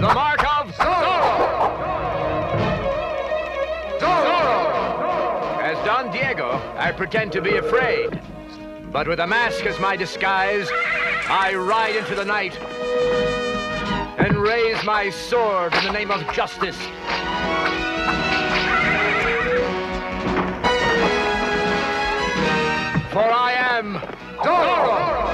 The mark of Zorro! Zorro! As Don Diego, I pretend to be afraid. But with a mask as my disguise, I ride into the night and raise my sword in the name of justice. For I am Zorro!